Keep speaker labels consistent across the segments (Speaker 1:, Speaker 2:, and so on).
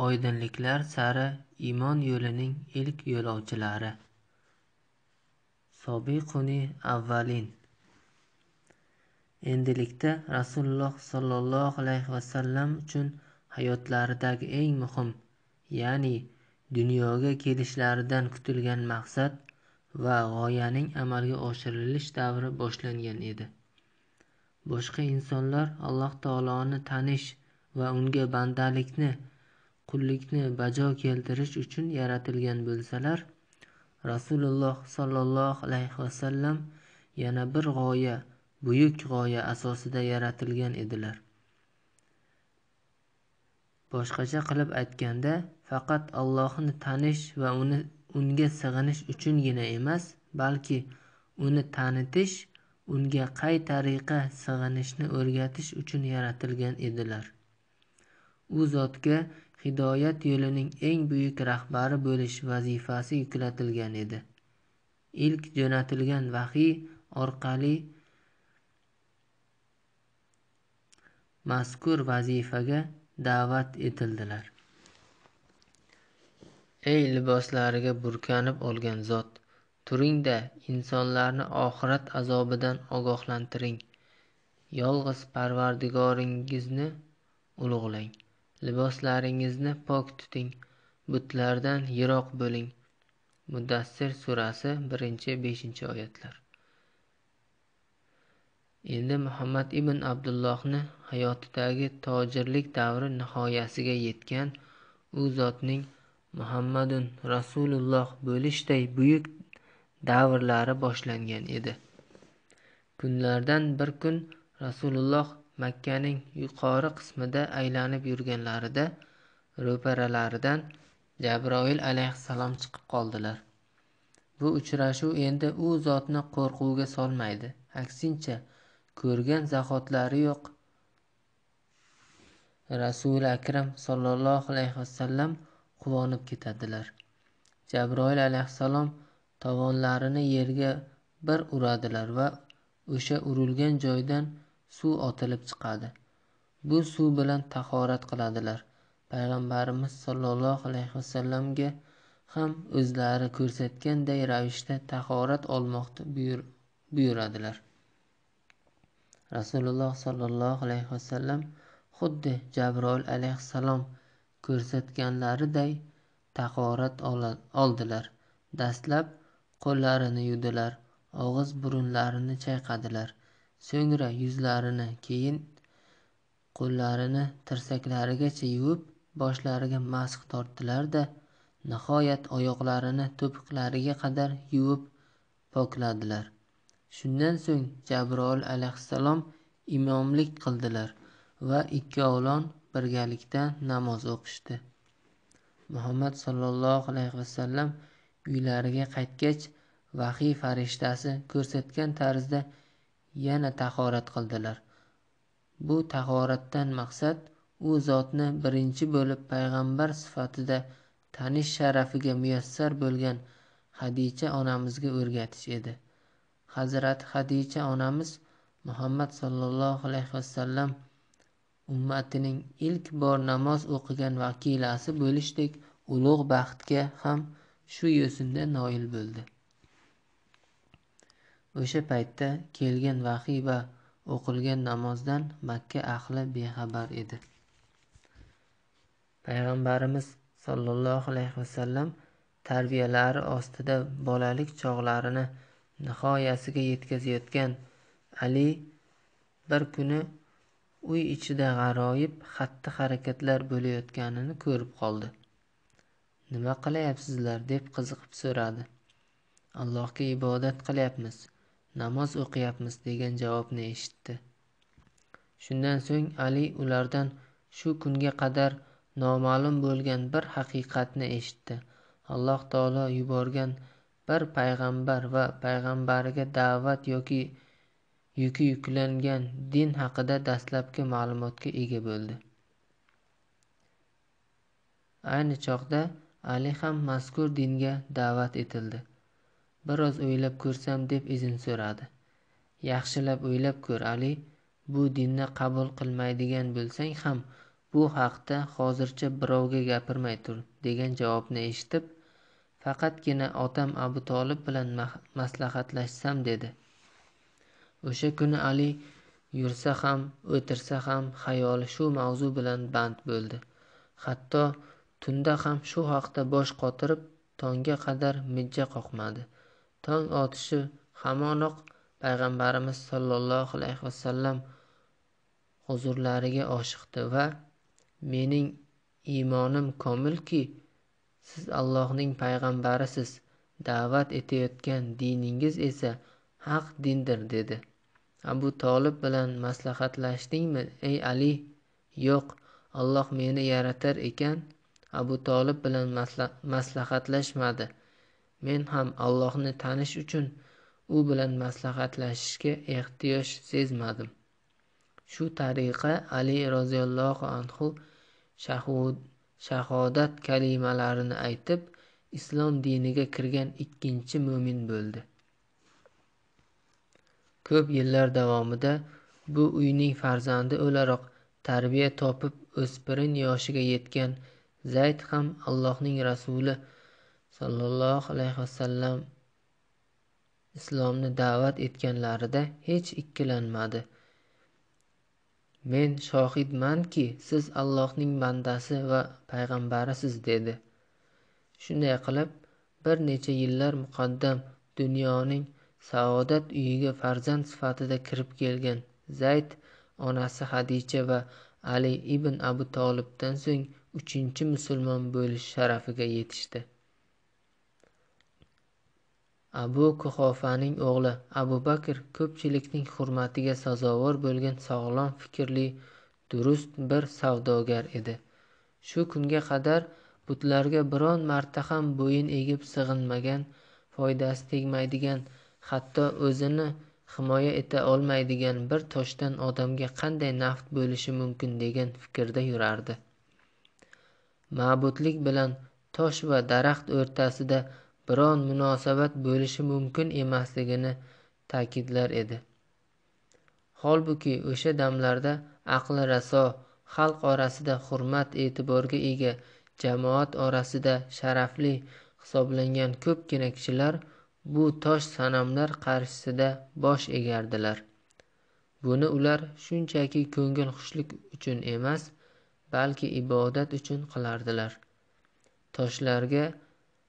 Speaker 1: Oydinliklar sari iymon yo'lining ilk yo'lovchilari Sobiquni avvalin Endilikda Rasululloh sollallohu alayhi vasallam uchun hayotlaridagi eng muhim, ya'ni dunyoga kelishlaridan kutilgan maqsad va g'oyaning amalga oshirilish davri boshlangan edi. Boshqa insonlar Alloh taoloni tanish va unga bandalikni, qullikni bajo keltirish uchun yaratilgan bo'lsalar, Rasululloh sollallohu alayhi vasallam yana bir g'oya, buyuk g'oya asosida yaratilgan edilar. Boshqacha qilib aytganda, faqat Allohni tanish va uni unga sig'inish uchungina emas, balki uni tanitish, unga qay tariqa sig'inishni o'rgatish uchun yaratilgan edilar. U zotga hidoyat yo'lining eng buyuk rahbari bo'lish vazifasi yuklatilgan edi. Ilk jo'natilgan vahiy orqali mazkur vazifaga da'vat etildilar. Ey liboslariga burkanib olgan zot, turing-da insonlarni oxirat azobidan ogohlantiring. Yolg'iz Parvardigoringizni ulug'lang. Liboslaringizni pok tuting. Butlardan yiroq bo'ling. Mudassir surasi 1-5 oyatlar. Endi Muhammad ibn Abdullohni hayotidagi tojirlik davri nihoyasiga yetgan u zotning Muhammadun Rasululloh bo'lishday buyuk davrlari boshlangan edi. Kunlardan bir kun Rasululloh Makkaning yuqori qismida aylanib yurganlarida ro'paralaridan Jabroil alayhissalom chiqib qoldilar. Bu uchrashuv endi u zotni qo'rquvga solmaydi, aksincha ko'rgan zahotlari yo'q Rasuli akram sollallohu alayhi vasallam quvonib ketadilar. Jabroil alayhissalom tovonlarini yerga bir uradilar va o'sha urilgan joydan suv otilib chiqadi. Bu suv bilan tahorat qiladilar. Payg'ambarimiz sollallohu alayhi vasallamga ham o'zlari ko'rsatganday ravishda tahorat olmoqni buyuradilar. Rasululloh sollallohu alayhi vasallam xuddi Jabroil alayhissalom ko'rsatganlariday tahorat oldilar. Dastlab qo'llarini yuvdilar, og'iz burunlarini chayqadilar, so'ngra yuzlarini, keyin qo'llarini tirsaklarigacha yuvib, boshlariga masx tortdilar-da, nihoyat oyoqlarini to'piqlariga qadar yuvib pokladilar. Shundan so'ng Jabroil alayhissalom imomlik qildilar va ikkovlon birgalikda namoz o'qishdi. Muhammad sollallohu alayhi vasallam uylariga qaytgach, vahiy farishtasi ko'rsatgan tarzda yana tahorat qildilar. Bu tahoratdan maqsad u zotni birinchi bo'lib payg'ambar sifatida tanish sharafiga muyassar bo'lgan Hadicha onamizga o'rgatish edi. Hazrati Hadicha onamiz Muhammad sallallohu alayhi vasallam ummatining ilk bor namoz o'qigan vakilasi bo'lishdek ulug' baxtga ham shu yo'sinda noil bo'ldi. O'sha paytda kelgan vahiy va o'qilgan namozdan Makka ahli bexabar edi. Payg'ambarimiz sollallohu alayhi vasallam tarbiyalari ostida bolalik chog'larini nihoyasiga yetkazayotgan Ali bir kuni uy ichida g'aroyib xatti-harakatlar bo'layotganini ko'rib qoldi. "Nima qilyapsizlar?" deb qiziqib so'radi. "Allohga ibodat qilyapmiz, namoz o'qiyapmiz" degan javobni eshitdi. Shundan so'ng Ali ulardan shu kunga qadar noma'lum bo'lgan bir haqiqatni eshitdi. Alloh taolo yuborgan bir payg'ambar va payg'ambariga da'vat yoki yuki yuklangan din haqida dastlabki ma'lumotga ega bo'ldi. Ayni chog'da Ali ham mazkur dinga da'vat etildi. Biroz o'ylab ko'rsam deb izn so'radi. Yaxshilab o'ylab ko'r Ali, bu dinni qabul qilmaydigan bo'lsang ham bu haqda hozircha birovga gapirmay tur degan javobni eshitib faqatgina otam abu tolib bilan maslahatlashsam dedi. O'sha kuni ali yursa ham o'tirsa ham xayoli shu mavzu bilan band bo'ldi. Hatto tunda ham shu haqda bosh qotirib tongga qadar mijja qoqmadi. Tong otishi hamonoq payg'ambarimiz sollallohu alayhi vasallam huzurlariga oshiqdi va mening iymonim komilki siz allohning payg'ambarisiz da'vat etayotgan diningiz esa haq dindir dedi. Abu tolib bilan maslahatlashdingmi ey ali? Yo'q alloh meni yaratar ekan. Abu tolib bilan maslahatlashmadi. Men ham allohni tanish uchun u bilan maslahatlashishga ehtiyoj sezmadim. Shu tariqa ali roziyallohu anhu shahodat kalimalarini aytib islom diniga kirgan ikkinchi mo'min bo'ldi. Ko'p yillar davomida bu uyning farzandi o'laroq tarbiya topib o'spirin yoshiga yetgan zayd ham allohning rasuli sollallohu alayhi vasallam islomni da'vat etganlarida hech ikkilanmadi. Men shohidmanki siz allohning bandasi va payg'ambarisiz dedi. Shunday qilib bir necha yillar muqaddam dunyoning saodat uyiga farzand sifatida kirib kelgan zayd onasi hadicha va ali ibn abu tolibdan so'ng uchinchi musulmon bo'lish sharafiga yetishdi. Abu kuhofaning o'g'li abu bakr ko'pchilikning hurmatiga sazovor bo'lgan sog'lom fikrli durust bir savdogar edi. Shu kunga qadar butlarga biron marta ham bo'yin egib sig'inmagan foydasi tegmaydigan hatto o'zini himoya eta olmaydigan bir toshdan odamga qanday naf bo'lishi mumkin degan fikrda yurardi. Ma'budlik bilan tosh va daraxt o'rtasida biron munosabat bo'lishi mumkin emasligini ta'kidlar edi. Holbuki o'sha damlarda aqli raso xalq orasida hurmat e'tiborga ega jamoat orasida sharafli hisoblangan ko'pgina kishilar bu tosh sanamlar qarshisida bosh egardilar. Buni ular shunchaki ko'ngil xushlik uchun emas balki ibodat uchun qilardilar. Toshlarga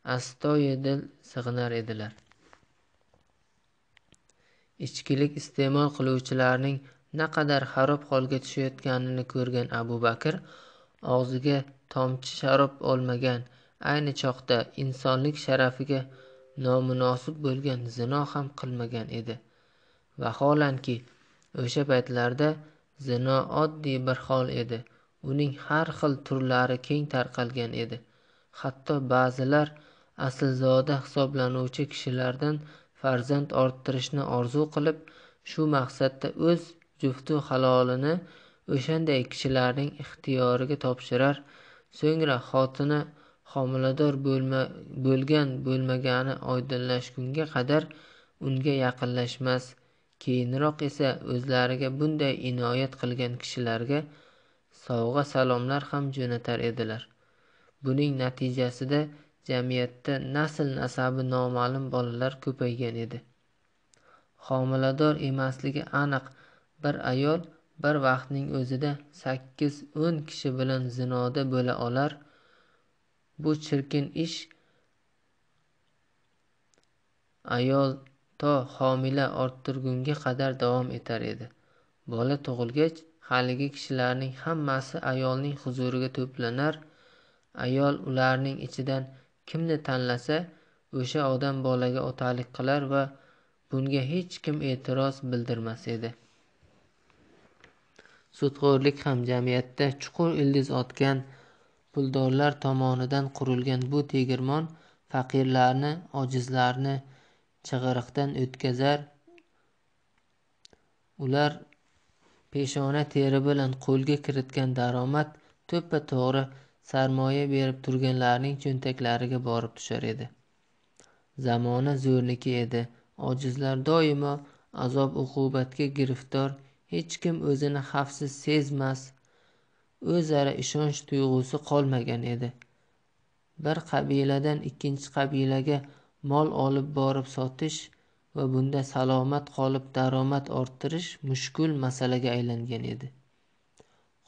Speaker 1: astoydil sig'inar edilar. Ichkilik iste'mol qiluvchilarning naqadar xarob holga tushayotganini ko'rgan abu bakr og'ziga tomchi sharob olmagan ayni choqda insonlik sharafiga nomunosib bo'lgan zino ham qilmagan edi. Vaholanki o'sha paytlarda zino oddiy bir hol edi. Uning har xil turlari keng tarqalgan edi. Hatto ba'zilar aslzoda hisoblanuvchi kishilardan farzand orttirishni orzu qilib shu maqsadda o'z juftu halolini o'shanday kishilarning ixtiyoriga topshirar so'ngra xotini homilador bo'lgan bo'lmagani oydinlashgunga qadar unga yaqinlashmas. Keyinroq esa o'zlariga bunday inoyat qilgan kishilarga sovg'a salomlar ham jo'natar edilar. Buning natijasida jamiyatda nasl nasabi noma'lum bolalar ko'paygan edi. Homilador emasligi aniq. Bir ayol bir vaqtning o'zida sakkiz o'n kishi bilan zinoda bo'la olar. Bu chirkin ish ayol to homila orttirgunga qadar davom etar edi. Bola tug'ilgach haligi kishilarning hammasi ayolning huzuriga to'planar. Ayol ularning ichidan kimni tanlasa o'sha odam bolaga otalik qilar va bunga hech kim e'tiroz bildirmas edi. Sudxo'rlik ham jamiyatda chuqur ildiz otgan puldorlar tomonidan qurilgan bu tegirmon faqirlarni ojizlarni chig'iriqdan o'tkazar. Ular peshona teri bilan qo'lga kiritgan daromad to'ppa to'g'ri sarmoya berib turganlarning cho'ntaklariga borib tushar edi. Zamona zo'rniki edi. Ojizlar doimo azob uqubatga giriftor hech kim o'zini xavfsiz sezmas o'zaro ishonch tuyg'usi qolmagan edi. Bir qabiladan ikkinchi qabilaga mol olib borib sotish va bunda salomat qolib daromad orttirish mushkul masalaga aylangan edi.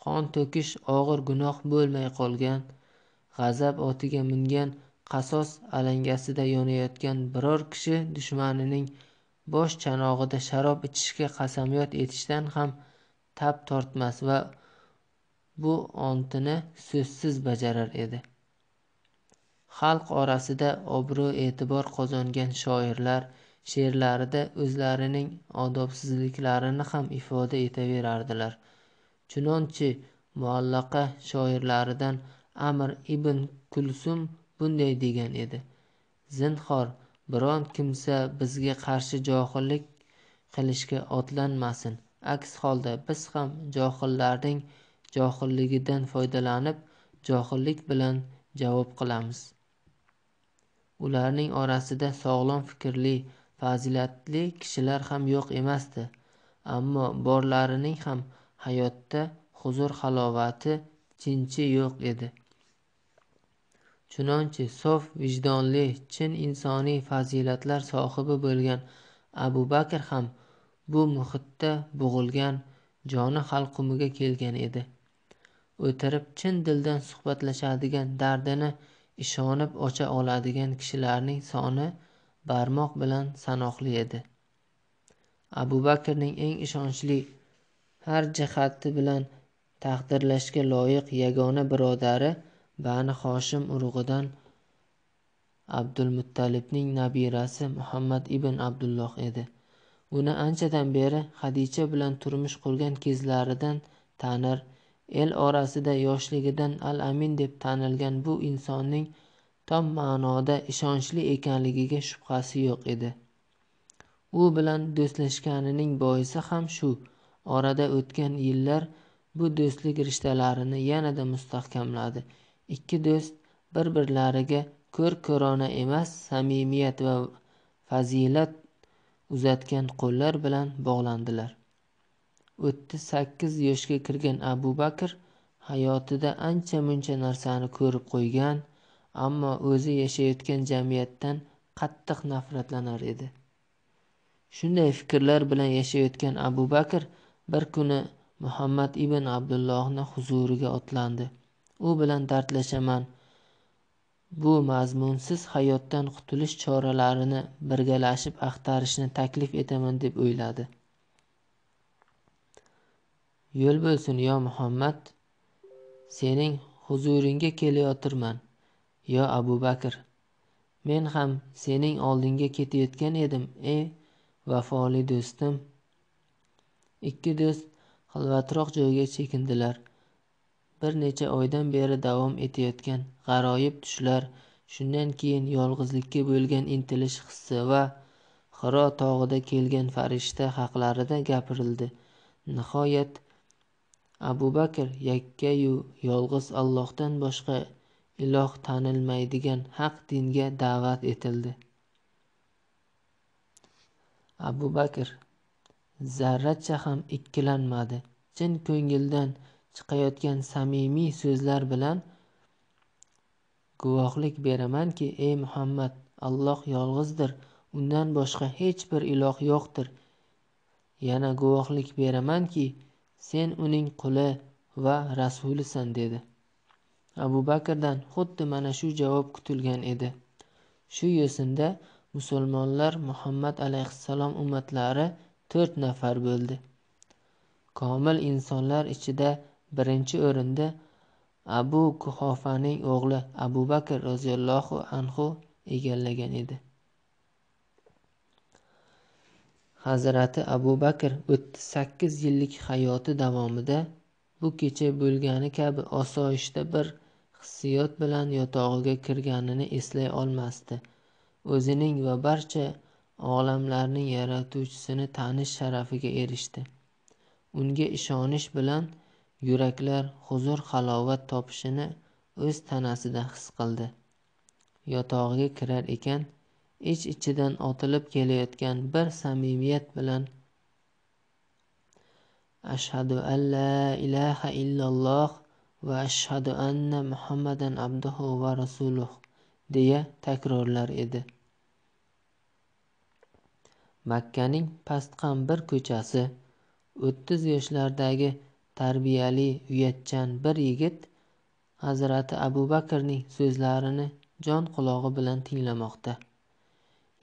Speaker 1: Qon to'kish og'ir gunoh bo'lmay qolgan g'azab otiga mingan qasos alangasida yonayotgan biror kishi dushmanining bosh chanog'ida sharob ichishga qasamyod etishdan ham tap tortmas va bu ontini so'zsiz bajarar edi. Xalq orasida obro' e'tibor qozongan shoirlar she'rlarida o'zlarining odobsizliklarini ham ifoda etaverardilar. Chunonchi muallaqa shoirlaridan amir ibn kulsum bunday degan edi. Zinhor biron kimsa bizga qarshi johillik qilishga otlanmasin. Aks holda biz ham johillarning johilligidan foydalanib johillik bilan javob qilamiz. Ularning orasida sog'lom fikrli fazilatli kishilar ham yo'q emasdi. Ammo borlarining ham hayotda huzur halovati tinchi yo'q edi. Chunonchi sof vijdonli chin insoniy fazilatlar sohibi bo'lgan abu bakr ham bu muhitda bo'g'ilgan joni halqumiga kelgan edi. O'tirib chin dildan suhbatlashadigan dardini ishonib ocha oladigan kishilarning soni barmoq bilan sanoqli edi. Abu bakrning eng ishonchli har jihati bilan taqdirlashga loyiq yagona birodari bani hoshim urug'idan abdulmuttalibning nabirasi muhammad ibn abdulloh edi. Uni anchadan beri hadicha bilan turmush qurgan kezlaridan tanir el orasida yoshligidan al amin deb tanilgan bu insonning tom ma'noda ishonchli ekanligiga shubhasi yo'q edi. U bilan do'stlashganining boisi ham shu. Orada o'tgan yillar bu do'stlik rishtalarini yanada mustahkamladi. Ikki do'st bir birlariga ko'r ko'rona emas samimiyat va fazilat uzatgan qo'llar bilan bog'landilar. O'ttiz sakkiz yoshga kirgan abu bakr hayotida ancha muncha narsani ko'rib qo'ygan ammo o'zi yashayotgan jamiyatdan qattiq nafratlanar edi. Shunday fikrlar bilan yashayotgan abu bakr bir kuni muhammad ibn abdullohni huzuriga otlandi. U bilan dardlashaman. Bu mazmunsiz hayotdan qutulish choralarini birgalashib axtarishni taklif etaman deb o'yladi. Yo'l bo'lsin yo muhammad sening huzuringga kelayotirman yo abu bakr. Men ham sening oldingga ketayotgan edim ey vafoli do'stim. Ikki do'st xilvatroq joyga chekindilar. Bir necha oydan beri davom etayotgan g'aroyib tushlar shundan keyin yolg'izlikka bo'lgan intilish hissi va xiro tog'ida kelgan farishta haqlarida gapirildi. Nihoyat abu bakr yakkayu yolg'iz allohdan boshqa iloh tanilmaydigan haq dinga da'vat etildi. Abu bakr zarracha ham ikkilanmadi. Chin ko'ngildan chiqayotgan samimiy so'zlar bilan guvohlik beramanki ey muhammad alloh yolg'izdir undan boshqa hech bir iloh yo'qdir. Yana guvohlik beramanki sen uning quli va rasulisan dedi. Abu bakrdan xuddi mana shu javob kutilgan edi. Shu yo'sinda musulmonlar muhammad alayhissalom ummatlari to'rt nafar bo'ldi. Komil insonlar ichida birinchi o'rinda abu kuhofaning o'g'li abu bakr roziyallohu anhu egallagan edi. Hazrati abu bakr o'ttiz sakkiz yillik hayoti davomida bu kecha bo'lgani kabi osoyishta bir hissiyot bilan yotog'iga kirganini eslay olmasdi. O'zining va barcha olamlarning yaratuvchisini tanish sharafiga erishdi. Unga ishonish bilan yuraklar huzur halovat topishini o'z tanasida his qildi. Yotog'iga kirar ekan ich ichidan otilib kelayotgan bir samimiyat bilan ashhadu an la ilaha illalloh va ashhadu anna muhammadan abduhu va rasuluh deya takrorlar edi. Makkaning pastqam bir ko'chasi. O'ttiz yoshlardagi tarbiyali uyatchan bir yigit hazrati abu bakrning so'zlarini jon qulog'i bilan tinglamoqda.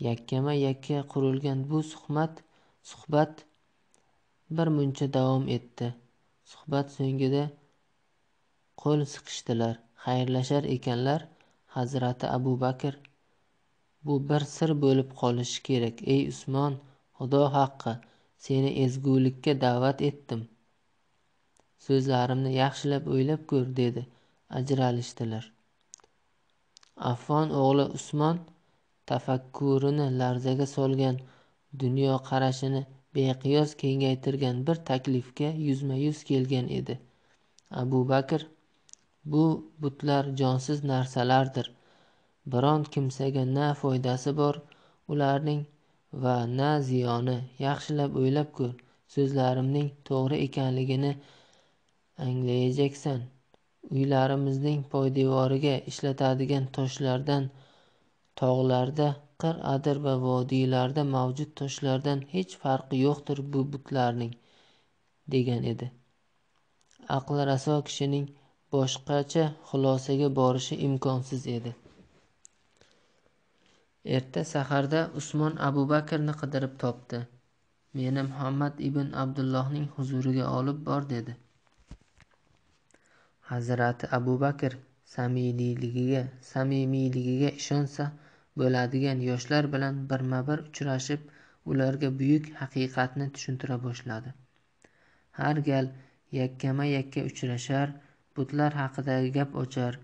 Speaker 1: Yakkama yakka qurilgan bu suhbat suhbat bir muncha davom etdi. Suhbat so'ngida qo'l siqishdilar. Xayrlashar ekanlar hazrati abu bakr bu bir sir bo'lib qolishi kerak. Ey usmon xudo haqqi seni ezgulikka da'vat etdim. So'zlarimni yaxshilab o'ylab ko'r dedi. Ajralishdilar. Affon o'g'li usmon tafakkurini larzaga solgan dunyoqarashini beqiyos kengaytirgan bir taklifga yuzma yuz kelgan edi. Abu bakr bu butlar jonsiz narsalardir. Biron kimsaga na foydasi bor ularning va na ziyoni yaxshilab o'ylab ko'r so'zlarimning to'g'ri ekanligini anglayajaksan uylarimizning poydevoriga ishlatadigan toshlardan tog'larda qir adir va vodiylarda mavjud toshlardan hech farqi yo'qdir bu butlarning degan edi. Aqli raso kishining boshqacha xulosaga borishi imkonsiz edi. Erta saharda usmon abu bakrni qidirib topdi. Meni muhammad ibn abdullohning huzuriga olib bor dedi. Hazrati abu bakr samimiyligiga samimiyligiga ishonsa bo'ladigan yoshlar bilan birma bir uchrashib ularga buyuk haqiqatni tushuntira boshladi. Har gal yakkama yakka uchrashar butlar haqidagi gap ochar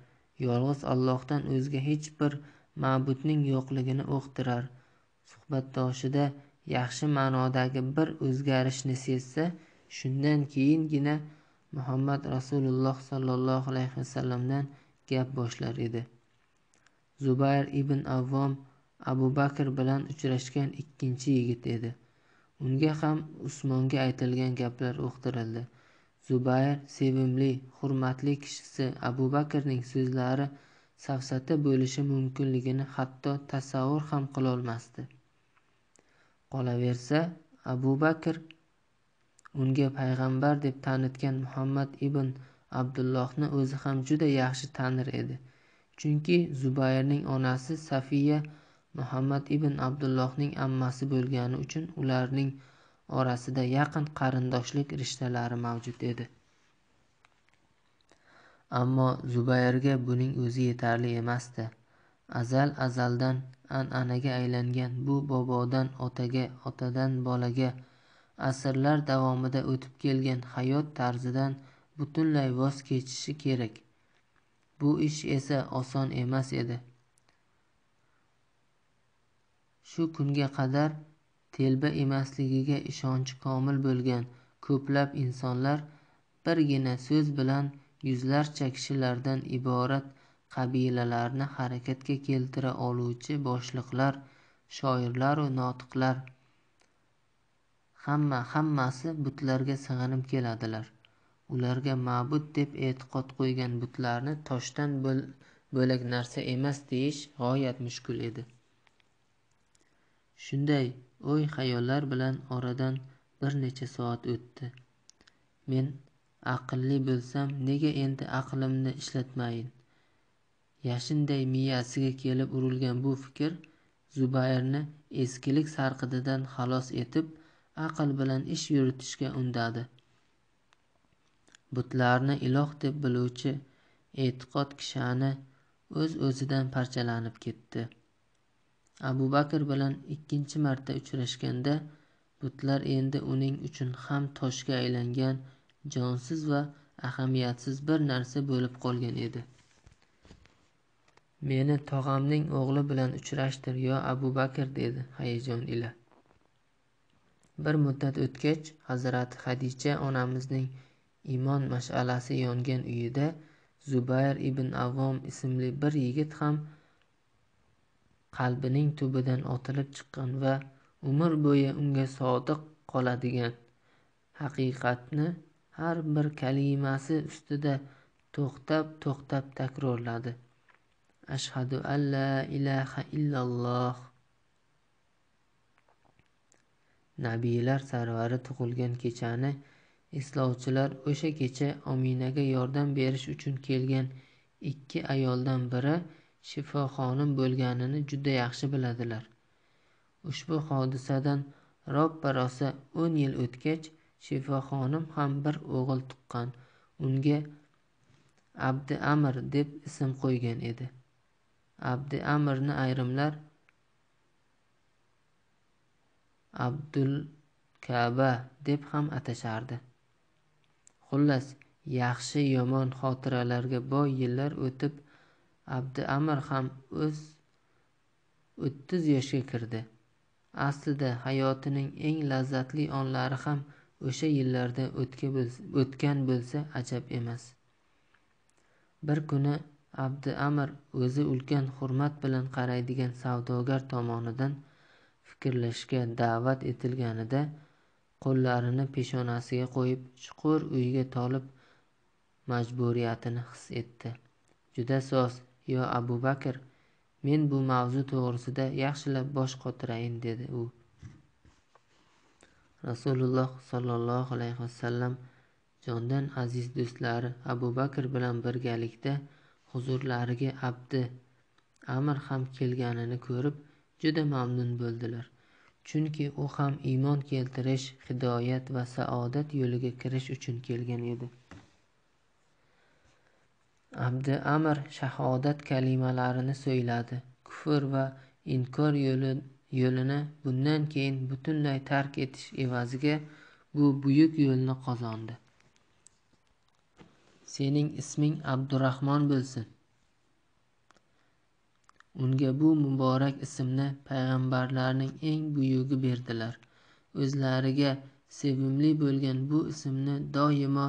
Speaker 1: yolg'iz ollohdan o'zga hech bir ma'budning yo'qligini uqtirar suhbatdoshida yaxshi ma'nodagi bir o'zgarishni sezsa shundan keyingina muhammad rasululloh sollallohu alayhi vasallamdan gap boshlar edi. Zubayr ibn avvom abu bakr bilan uchrashgan ikkinchi yigit edi. Unga ham usmonga aytilgan gaplar uqtirildi zubayr sevimli hurmatli kishisi abu bakrning so'zlari safsata bo'lishi mumkinligini hatto tasavvur ham qilolmasdi. Qolaversa abu bakr unga payg'ambar deb tanitgan muhammad ibn abdullohni o'zi ham juda yaxshi tanir edi. Chunki zubayrning onasi safiya muhammad ibn abdullohning ammasi bo'lgani uchun ularning orasida yaqin qarindoshlik rishtalari mavjud edi. Ammo zubayrga buning o'zi yetarli emasdi. Azal azaldan an'anaga aylangan bu bobodan otaga otadan bolaga asrlar davomida o'tib kelgan hayot tarzidan butunlay voz kechishi kerak. Bu ish esa oson emas edi. Shu kunga qadar telba emasligiga ishonchi komil bo'lgan ko'plab insonlar birgina so'z bilan yuzlarcha kishilardan iborat qabilalarni harakatga keltira oluvchi boshliqlar shoirlaru notiqlar. Hamma hammasi butlarga sig'inib keladilar. Ularga ma'bud deb e'tiqod qo'ygan butlarni toshdan bo'lak narsa emas deyish g'oyat mushkul edi. Shunday o'y xayollar bilan oradan bir necha soat o'tdi. Men aqlli bo'lsam nega endi aqlimni ishlatmayin? Yashinday miyasiga kelib urilgan bu fikr zubayrni eskilik sarqididan xalos etib aql bilan ish yuritishga undadi. Butlarni iloh deb biluvchi e'tiqod kishani o'z o'zidan parchalanib ketdi. Abu bakr bilan ikkinchi marta uchrashganda butlar endi uning uchun ham toshga aylangan jonsiz va ahamiyatsiz bir narsa bo'lib qolgan edi. Meni tog'amning o'g'li bilan uchrashtir yo abu bakr dedi hayajon ila. Bir muddat o'tgach hazrati hadicha onamizning iymon mash'alasi yongan uyida zubayr ibn avvom ismli bir yigit ham qalbining tubidan otilib chiqqan va umr bo'yi unga sodiq qoladigan haqiqatni har bir kalimasi ustida to'xtab to'xtab takrorladi. Ashhadu an la ilaha illalloh. Nabiylar sarvari tug'ilgan kechani eslovchilar o'sha kecha ominaga yordam berish uchun kelgan ikki ayoldan biri shifoxonim bo'lganini juda yaxshi biladilar. Ushbu hodisadan roppa rosa o'n yil o'tgach shifoxonim ham bir o'g'il tuqqan. Unga abdi amir deb ism qo'ygan edi. Abdi amirni ayrimlar abdul kaba deb ham atashardi. Xullas yaxshi yomon xotiralarga boy yillar o'tib abdi amir ham o'z o'ttiz yoshga kirdi. Aslida hayotining eng lazzatli onlari ham o'sha yillarda o'tgan bo'lsa ajab emas. Bir kuni abdi amir o'zi ulkan hurmat bilan qaraydigan savdogar tomonidan fikrlashga da'vat etilganida qo'llarini peshonasiga qo'yib chuqur o'yga tolib majburiyatini his etdi. Juda soz yo abu bakr men bu mavzu to'g'risida yaxshilab bosh qotirayin dedi u. rasululloh sollallohu alayhi vasallam jondan aziz do'stlari abu bakr bilan birgalikda huzurlariga abdi amir ham kelganini ko'rib juda mamnun bo'ldilar. Chunki u ham iymon keltirish hidoyat va saodat yo'liga kirish uchun kelgan edi. Abdi amir shahodat kalimalarini so'yladi. Kufr va inkor yo'lini bundan keyin butunlay tark etish evaziga bu buyuk yo'lni qozondi. Sening isming abdurahmon bo'lsin. Unga bu muborak ismni payg'ambarlarning eng buyugi berdilar. O'zlariga sevimli bo'lgan bu ismni doimo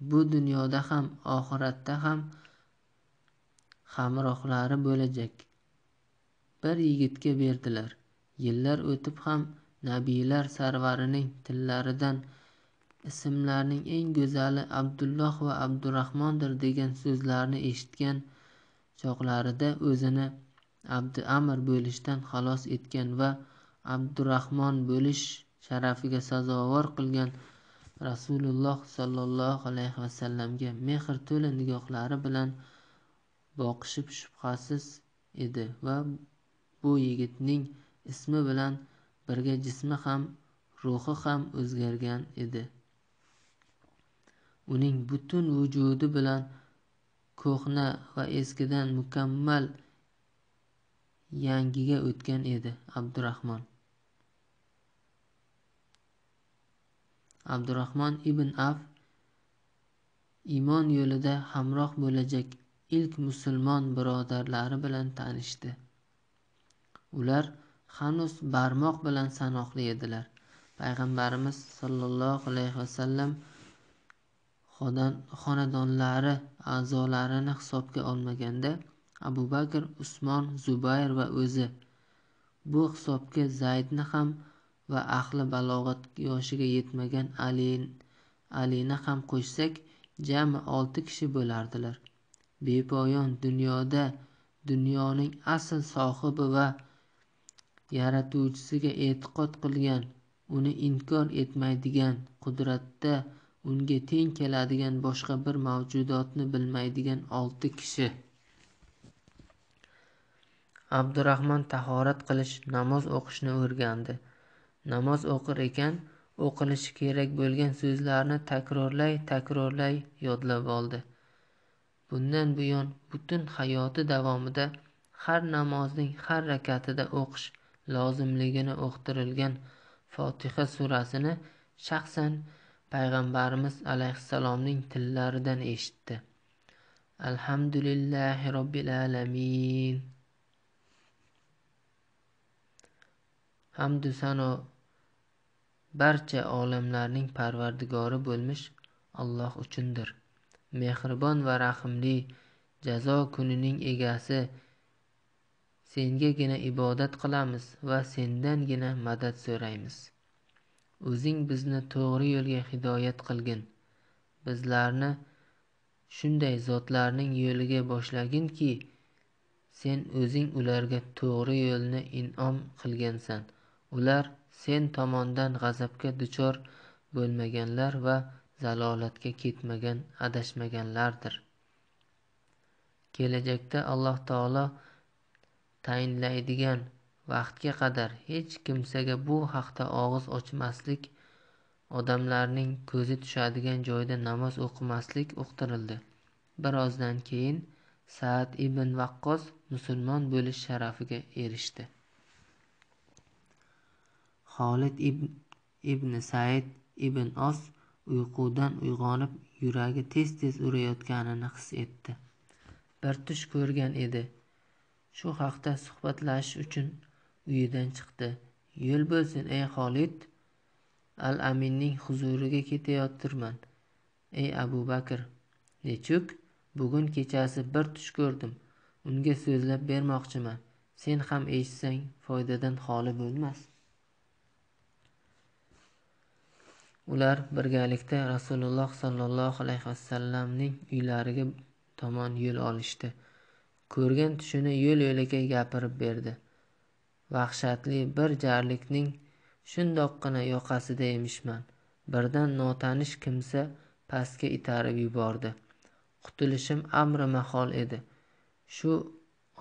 Speaker 1: bu dunyoda ham oxiratda ham hamrohlari bo'lajak. Bir yigitga berdilar. Yillar o'tib ham nabiylar sarvarining tillaridan ismlarning eng go'zali abdulloh va abdurahmondir degan so'zlarni eshitgan chog'larida o'zini abdi amr bo'lishdan xalos etgan va abdurahmon bo'lish sharafiga sazovor qilgan rasululloh sollallohu alayhi vasallamga mehr to'la nigohlari bilan boqishib shubhasiz edi va bu yigitning ismi bilan birga jismi ham ruhi ham o'zgargan edi. Uning butun vujudi bilan ko'hna va eskidan mukammal yangiga o'tgan edi abdurahmon. Abdurahmon ibn af iymon yo'lida hamroh bo'lajak ilk musulmon birodarlari bilan tanishdi. Ular hanuz barmoq bilan sanoqli edilar. Payg'ambarimiz sollallohu alayhi vasallam xonadonlari a'zolarini hisobga olmaganda abu bakr usmon zubayr va o'zi bu hisobga zaydni ham va ahli balog'at yoshiga yetmagan alini ham qo'shsak jami olti kishi bo'lardilar. Bepoyon dunyoda dunyoning asl sohibi va yaratuvchisiga e'tiqod qilgan uni inkor etmaydigan qudratda unga teng keladigan boshqa bir mavjudotni bilmaydigan olti kishi. Abdurahmon tahorat qilish namoz o'qishni o'rgandi. Namoz o'qir ekan o'qilishi kerak bo'lgan so'zlarni takrorlay takrorlay yodlab oldi. Bundan buyon butun hayoti davomida har namozning har rakatida o'qish lozimligini uqtirilgan fotiha surasini shaxsan payg'ambarimiz alayhissalomning tillaridan eshitdi alhamdulillahi robbil alamin hamdu sano barcha olamlarning parvardigori bo'lmish Alloh uchundir. Mehribon va rahimli jazo kunining egasi sengagina ibodat qilamiz va sendangina madad so'raymiz. O'zing bizni to'g'ri yo'lga hidoyat qilgin. Bizlarni shunday zotlarning yo'liga boshlaginki sen o'zing ularga to'g'ri yo'lni in'om qilgansan ular sen tomondan g'azabga duchor bo'lmaganlar va zalolatga ketmagan adashmaganlardir kelajakda alloh taolo tayinlaydigan vaqtga qadar hech kimsaga bu haqda og'iz ochmaslik odamlarning ko'zi tushadigan joyda namoz o'qimaslik uqtirildi. Bir ozdan keyin saad ibn vaqqos musulmon bo'lish sharafiga erishdi. Xolid ibn said ibn os uyqudan uyg'onib yuragi tez tez urayotganini his etdi. Bir tush ko'rgan edi. Shu haqda suhbatlashish uchun uyidan chiqdi. Yo'l bo'lsin ey xolid. Al aminning huzuriga ketayotirman ey abu bakr nechuk? Bugun kechasi bir tush ko'rdim. Unga so'zlab bermoqchiman. Sen ham eshitsang foydadan xoli bo'lmas. Ular birgalikda rasululloh sollallohu alayhi vasallamning uylariga tomon yo'l olishdi. Ko'rgan tushini yo'l yo'lakay gapirib berdi. Vahshatli bir jarlikning shundoqqina yoqasida emishman. Birdan notanish kimsa pastga itarib yubordi. Qutulishim amri mahol edi. Shu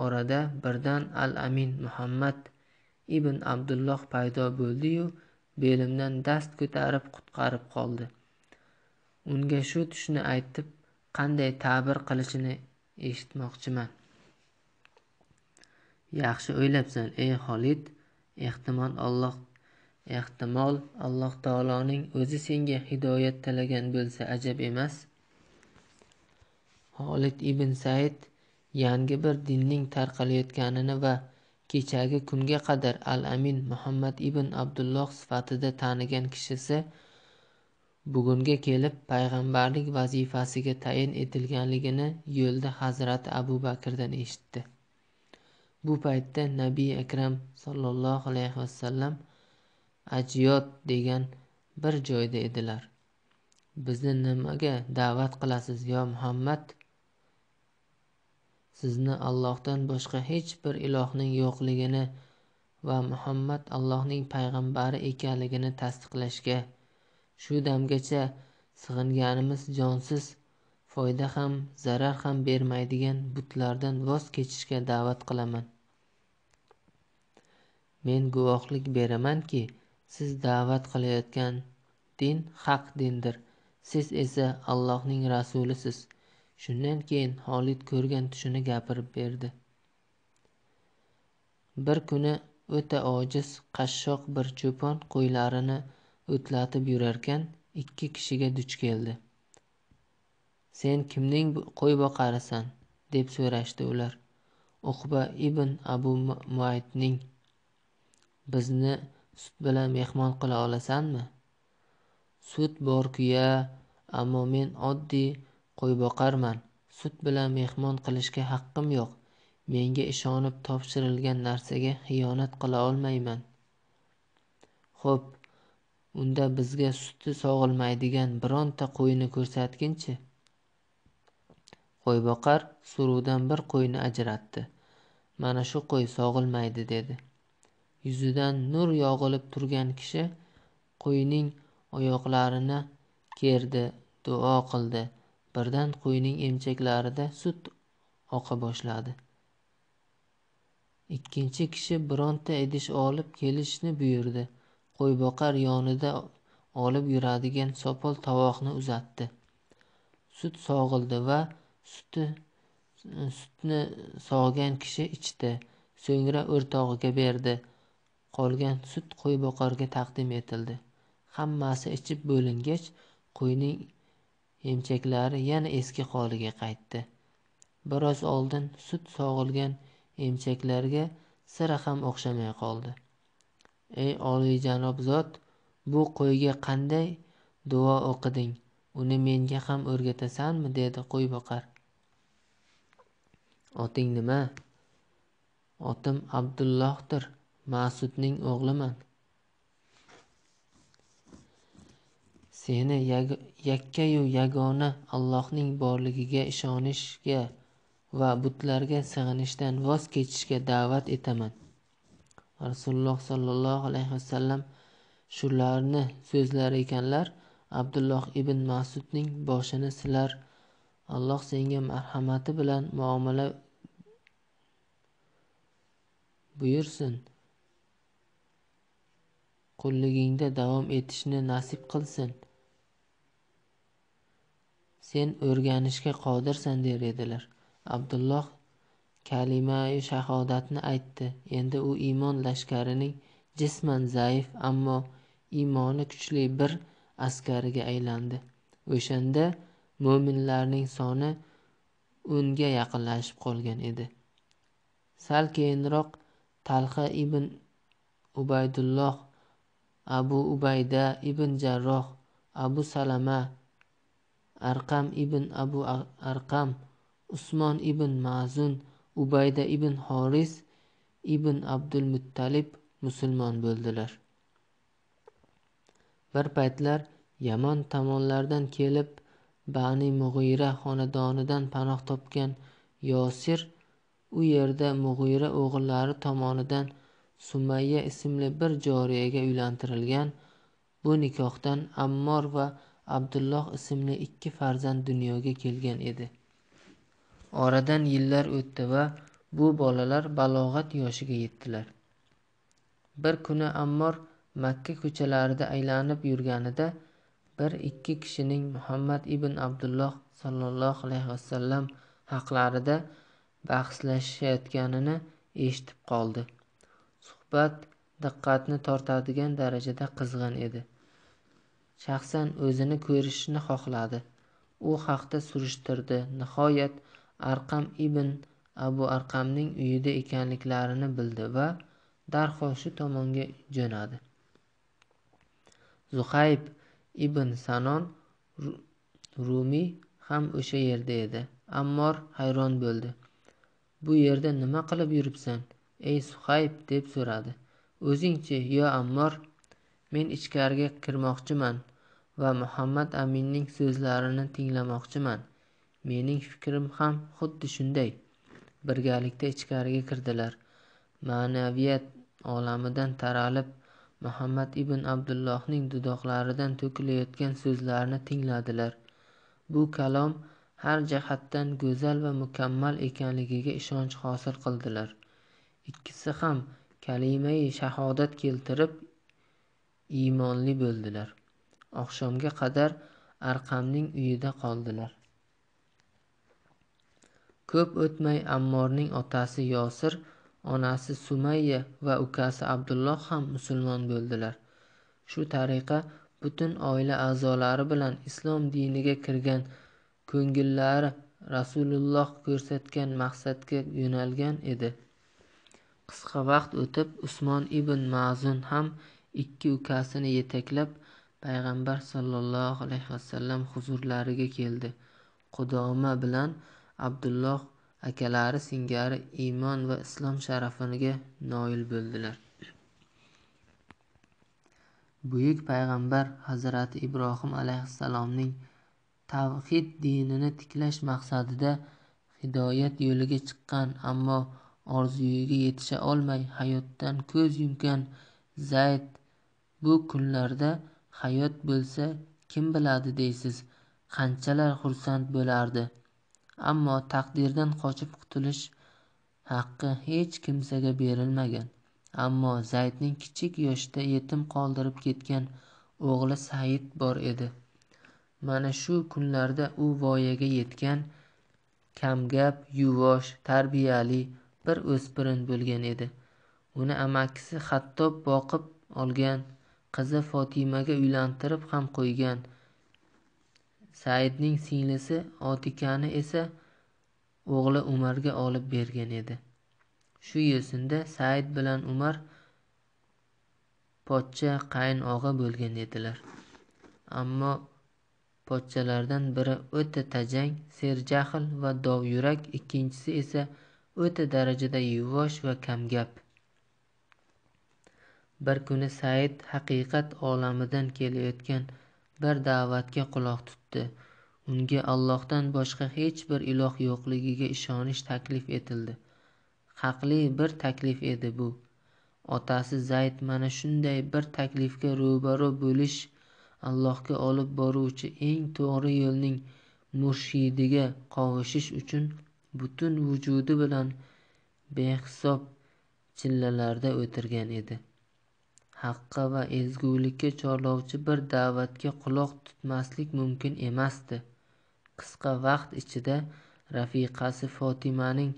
Speaker 1: orada birdan al amin muhammad ibn abdulloh paydo bo'ldi-yu belimdan dast ko'tarib qutqarib qoldi. Unga shu tushni aytib qanday ta'bir qilishini eshitmoqchiman. Yaxshi o'ylabsan ey xolid ehtimol alloh ehtimol alloh taoloning o'zi senga hidoyat tilagan bo'lsa ajab emas. Xolid ibn said yangi bir dinning tarqalayotganini va kechagi kunga qadar al amin muhammad ibn abdulloh sifatida tanigan kishisi bugunga kelib payg'ambarlik vazifasiga tayin etilganligini yo'lda hazrati abu bakrdan eshitdi. Bu paytda nabiy akram sollallohu alayhi vasallam ajyod degan bir joyda edilar. Bizni nimaga da'vat qilasiz yo muhammad? Sizni allohdan boshqa hech bir ilohning yo'qligini va muhammad allohning payg'ambari ekanligini tasdiqlashga shu damgacha sig'inganimiz jonsiz foyda ham zarar ham bermaydigan butlardan voz kechishga da'vat qilaman. Men guvohlik beramanki siz da'vat qilayotgan din haq dindir. Siz esa allohning rasulisiz. Shundan keyin xolid ko'rgan tushini gapirib berdi. Bir kuni o'ta ojiz qashshoq bir cho'pon qo'ylarini o'tlatib yurarkan ikki kishiga duch keldi. Sen kimning qo'y boqarisan? deb so'rashdi ular. Uqba ibn abu muaytning bizni sut bilan mehmon qila olasanmi? Sut bor-ku-ya ammo men oddiy qo'yboqarman sut bilan mehmon qilishga haqqim yo'q. Menga ishonib topshirilgan narsaga xiyonat qila olmayman. Xo'p unda bizga suti sog'ilmaydigan bironta qo'yni ko'rsatginchi? Qo'yboqar suruvdan bir qo'yni ajratdi. Mana shu qo'y sog'ilmaydi dedi. Yuzidan nur yog'ilib turgan kishi qo'yning oyoqlarini kerdi duo qildi. Birdan qo'yning emchaklarida sut oqa boshladi. Ikkinchi kishi bironta idish olib kelishni buyurdi. Qo'yboqar yonida olib yuradigan sopol tovoqni uzatdi. Sut sog'ildi va sutni sog'gan kishi ichdi. So'ngra o'rtog'iga berdi. Qolgan sut qo'yboqarga taqdim etildi. Hammasi ichib bo'lingach qo'yning emchaklari yana eski holiga qaytdi. Biroz oldin sut sog'ilgan emchaklarga sira ham o'xshamay qoldi. Ey oliyjanob zot bu qo'yga qanday duo o'qiding? Uni menga ham o'rgatasanmi? dedi qo'yboqar oting nima? Otim abdullohdir masudning o'g'liman. Seni yakkayu yagona allohning borligiga ishonishga va butlarga sig'inishdan voz kechishga da'vat etaman. Rasululloh sollallohu alayhi vasallam shularni so'zlar ekanlar abdulloh ibn masudning boshini silar alloh senga marhamati bilan muomala buyursin. Qulligingda davom etishni nasib qilsin. Sen o'rganishga qodirsan der edilar. Abdulloh kalimai shahodatni aytdi. Endi u iymon lashkarining jisman zaif ammo iymoni kuchli bir askariga aylandi. O'shanda mo'minlarning soni o'nga yaqinlashib qolgan edi. Sal keyinroq talha ibn ubaydulloh abu ubayda ibn jarroh abu salama arqam ibn abu arqam usmon ibn mazun ubayda ibn horis ibn abdul muttalib musulmon bo'ldilar. Bir paytlar yaman tomonlardan kelib bani mug'ira xonadonidan panoh topgan yosir u yerda mug'ira o'g'illari tomonidan sumayya ismli bir joriyaga uylantirilgan. Bu nikohdan ammor va abdulloh ismli ikki farzand dunyoga kelgan edi. Oradan yillar o'tdi va bu bolalar balog'at yoshiga yetdilar. Bir kuni ammor makka ko'chalarida aylanib yurganida bir ikki kishining muhammad ibn abdulloh sollallohu alayhi vasallam haqlarida bahslashayotganini eshitib qoldi. Suhbat diqqatni tortadigan darajada qizg'in edi. Shaxsan o'zini ko'rishni xohladi. U haqda surishtirdi. Nihoyat arqam ibn abu arqamning uyida ekanliklarini bildi va darhol shu tomonga jo'nadi. Zuhayb ibn sanon rumiy ham o'sha yerda edi. Ammor hayron bo'ldi. Bu yerda nima qilib yuribsan ey suhayb? deb so'radi. O'zingchi yo ammor men ichkariga kirmoqchiman va muhammad aminning so'zlarini tinglamoqchiman. Mening fikrim ham xuddi shunday. Birgalikda ichkariga kirdilar. Ma'naviyat olamidan taralib muhammad ibn abdullohning dudoqlaridan to'kilayotgan so'zlarni tingladilar. Bu kalom har jihatdan go'zal va mukammal ekanligiga ishonch hosil qildilar. Ikkisi ham kalimai shahodat keltirib iymonli bo'ldilar. Oqshomga qadar arqamning uyida qoldilar. Ko'p o'tmay ammorning otasi yosir onasi sumayya va ukasi abdulloh ham musulmon bo'ldilar. Shu tariqa butun oila a'zolari bilan islom diniga kirgan ko'ngillari rasululloh ko'rsatgan maqsadga yo'nalgan edi. Qisqa vaqt o'tib usmon ibn ma'zun ham ikki ukasini yetaklab payg'ambar sollallohu alayhi vasallam huzurlariga keldi. Qudoma bilan abdulloh akalari singari iymon va islom sharafiga noil bo'ldilar. Buyuk payg'ambar hazrati ibrohim alayhissalomning tavhid dinini tiklash maqsadida hidoyat yo'liga chiqqan ammo orzuyiga yetisha olmay hayotdan ko'z yumgan zayd bu kunlarda hayot bo'lsa kim biladi? deysiz. Qanchalar xursand bo'lardi? Ammo taqdirdan qochib qutulish haqqi hech kimsaga berilmagan. Ammo zaydning kichik yoshda yetim qoldirib ketgan o'g'li said bor edi. Mana shu kunlarda u voyaga yetgan kamgap yuvosh tarbiyali bir o'spirin bo'lgan edi. Uni amakisi xattob boqib olgan qizi fotimaga uylantirib ham qo'ygan saidning singlisi otikani esa o'g'li umarga olib bergan edi. Shu yo'sinda said bilan umar pochcha qayn og'a bo'lgan edilar. Ammo pochchalardan biri o'ta tajang serjahl va dovyurak ikkinchisi esa o'ta darajada yuvosh va kamgap. Bir kuni said haqiqat olamidan kelayotgan bir da'vatga quloq tutdi. Unga allohdan boshqa hech bir iloh yo'qligiga ishonish taklif etildi. Haqli bir taklif edi bu. Otasi zayd mana shunday bir taklifga ro'baro bo'lish allohga olib boruvchi eng to'g'ri yo'lning murshidiga qovushish uchun butun vujudi bilan behisob chillalarda o'tirgan edi. Haqqa va ezgulikka chorlovchi bir da'vatga quloq tutmaslik mumkin emasdi. Qisqa vaqt ichida rafiqasi fotimaning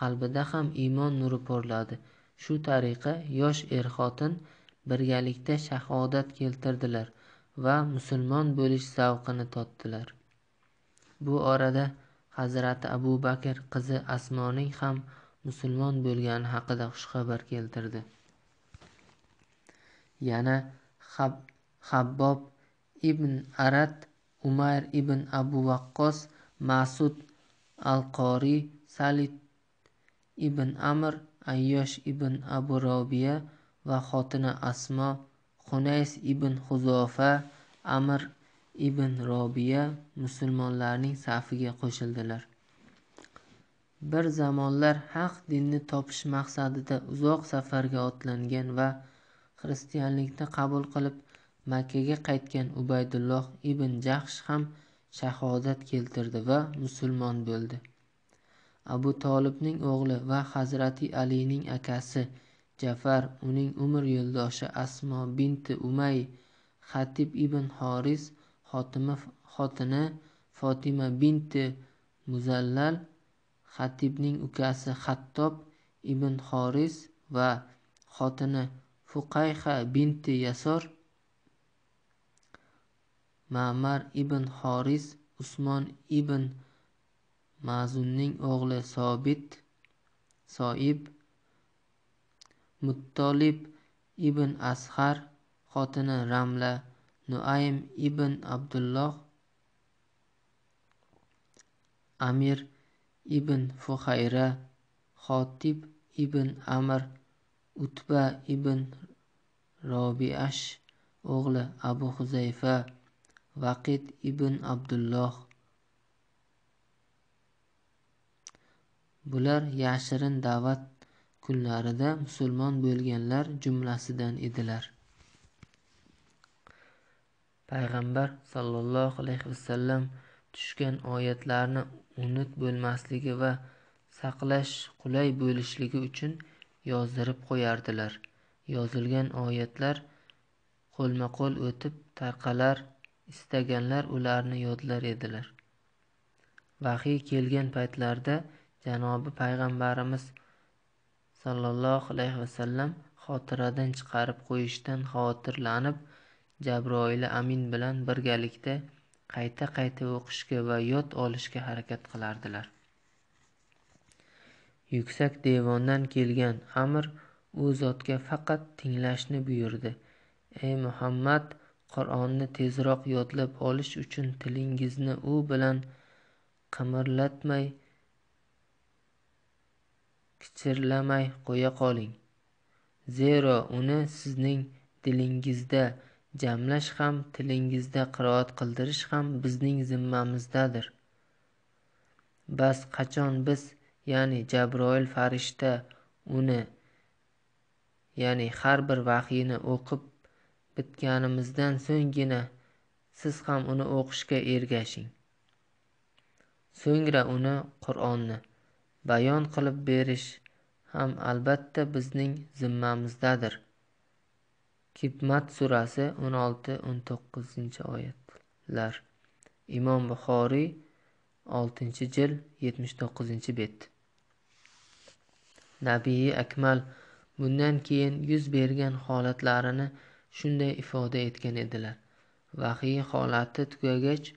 Speaker 1: qalbida ham iymon nuri porladi. Shu tariqa yosh er xotin birgalikda shahodat keltirdilar va musulmon bo'lish zavqini totdilar. Bu orada hazrati abu bakr qizi asmoning ham musulmon bo'lgani haqida xushxabar keltirdi. Yana habbob ibn arat umayr ibn abu vaqqos masud al qoriy salid ibn amr ayyosh ibn abu robiya va xotini asmo xunays ibn huzofa amr ibn robiya musulmonlarning safiga qo'shildilar. Bir zamonlar haq dinni topish maqsadida uzoq safarga otlangan va xristianlikni qabul qilib makkaga qaytgan ubaydulloh ibn jahsh ham shahodat keltirdi va musulmon bo'ldi. Abu tolibning o'g'li va hazrati alining akasi jafar uning umr yo'ldoshi asmo binti umay xatib ibn xoris xotini fotima binti muzallal xatibning ukasi xattob ibn horis va xotini fuqayha binti yasor ma'mar ibn horis usmon ibn mazunning o'g'li sobit soib muttolib ibn Ashar, xotini ramla nuaym ibn abdulloh amir ibn fuhayra xotib ibn amr utba ibn robiash o'g'li abu huzayfa vaqid ibn abdulloh. Bular yashirin da'vat kunlarida musulmon bo'lganlar jumlasidan edilar. Payg'ambar sollallohu alayhi vasallam tushgan oyatlarni unut bo'lmasligi va saqlash qulay bo'lishligi uchun yozdirib qo'yardilar. Yozilgan oyatlar qo'lma qo'l o'tib tarqalar istaganlar ularni yodlar edilar. Vahiy kelgan paytlarda janobi payg'ambarimiz sollallohu alayhi vasallam xotiradan chiqarib qo'yishdan xavotirlanib jabroili amin bilan birgalikda qayta qayta o'qishga va yod olishga harakat qilardilar. Yuksak devondan kelgan amr u zotga faqat tinglashni buyurdi. Ey muhammad qur'onni tezroq yodlab olish uchun tilingizni u bilan qimirlatmay kichirlamay qo'ya qoling. Zero uni sizning dilingizda jamlash ham tilingizda qiroat qildirish ham bizning zimmamizdadir. Bas qachon biz ya'ni jabroil farishta uni ya'ni har bir vahiyni o'qib bitganimizdan so'nggina siz ham uni o'qishga ergashing. So'ngra uni qur'onni bayon qilib berish ham albatta bizning zimmamizdadir. Hikmat surasi 16-19 oyatlar. Imom buxoriy 6 jild 79 bet. Nabiy akmal bundan keyin yuz bergan holatlarini shunday ifoda etgan edilar. Vahiy holati tugagach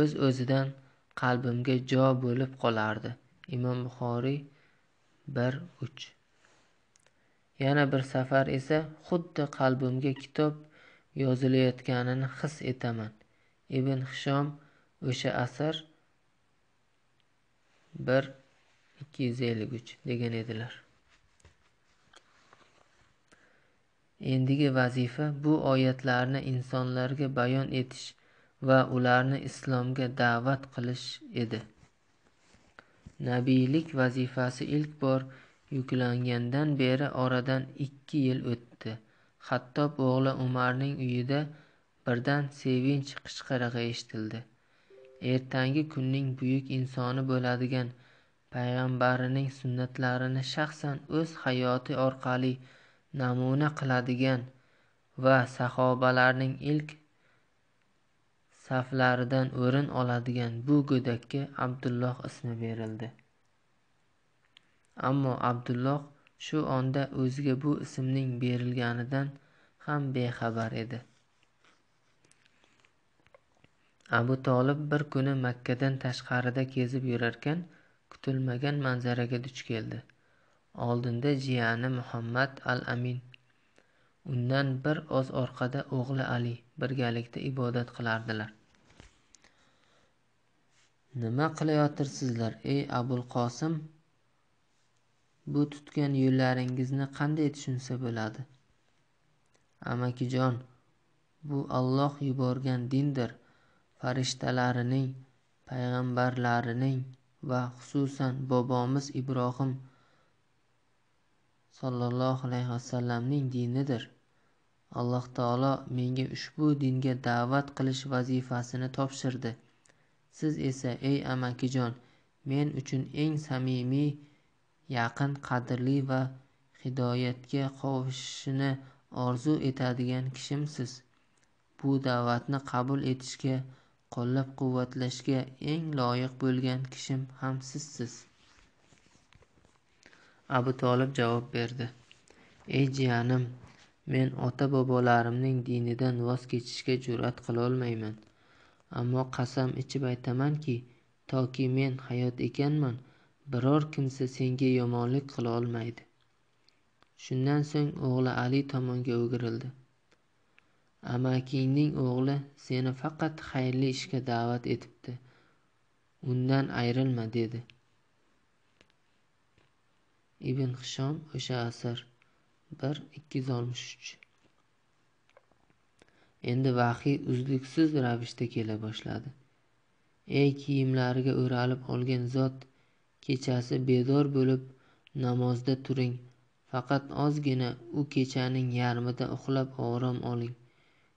Speaker 1: o'z o'zidan qalbimga jo bo'lib qolardi. Imom buxoriy bir uch. Yana bir safar esa xuddi qalbimga kitob yozilayotganini his etaman. Ibn hishom o'sha asr bir ikki yuz ellik uch degan edilar. Endigi vazifa bu oyatlarni insonlarga bayon etish va ularni islomga da'vat qilish edi. Nabiylik vazifasi ilk bor yuklangandan beri oradan ikki yil o'tdi. Hattob o'g'li umarning uyida birdan sevinch qichqirig'i eshitildi. Ertangi kunning buyuk insoni bo'ladigan payg'ambarining sunnatlarini shaxsan o'z hayoti orqali namuna qiladigan va sahobalarning ilk saflaridan o'rin oladigan bu go'dakka abdulloh ismi berildi. Ammo abdulloh shu onda o'ziga bu ismning berilganidan ham bexabar edi. Abu tolib bir kuni makkadan tashqarida kezib yurarkan kutilmagan manzaraga duch keldi. Oldinda jiyani muhammad al amin undan bir oz orqada o'g'li ali birgalikda ibodat qilardilar. Nima qilayotirsizlar ey abul qosim? Bu tutgan yo'llaringizni qanday tushunsa bo'ladi? Amakijon bu olloh yuborgan dindir. Farishtalarining payg'ambarlarining va xususan bobomiz ibrohim sollallohu alayhi vasallamning dinidir. Alloh taolo menga ushbu dinga da'vat qilish vazifasini topshirdi. Siz esa ey amakijon men uchun eng samimiy yaqin qadrli va hidoyatga qovishishini orzu etadigan kishimsiz. Bu da'vatni qabul etishga qo'llab quvvatlashga eng loyiq bo'lgan kishim ham sizsiz. Abu tolib javob berdi. Ey jiyanim men ota bobolarimning dinidan voz kechishga jur'at qilolmayman. Ammo qasam ichib aytamanki toki men hayot ekanman biror kimsa senga yomonlik qila olmaydi shundan so'ng o'g'li ali tomonga o'girildi. Amakingning o'g'li seni faqat xayrli ishga da'vat etibdi. Undan ayrilma dedi. Ibn hishom o'sha asr bir ikki yuz oltmish uch. Endi vahiy uzluksiz ravishda kela boshladi. Ey kiyimlariga o'ralib olgan zot kechasi bedor bo'lib namozda turing. Faqat ozgina u kechaning yarmida uxlab orom oling.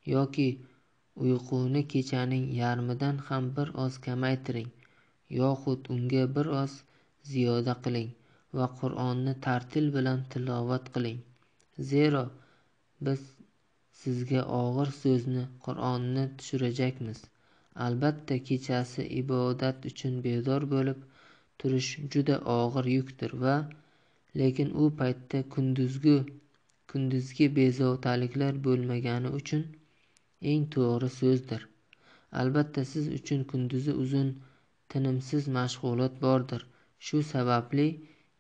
Speaker 1: Yoki uyquni kechaning yarmidan ham bir oz kamaytiring yoxud unga bir oz ziyoda qiling va qur'onni tartil bilan tilovat qiling. Zero biz sizga og'ir so'zni qur'onni tushirajakmiz. Albatta kechasi ibodat uchun bedor bo'lib turish juda og'ir yukdir va lekin u paytda kunduzgi kunduzgi bezovtaliklar bo'lmagani uchun eng to'g'ri so'zdir. Albatta siz uchun kunduzi uzun tinimsiz mashg'ulot bordir. Shu sababli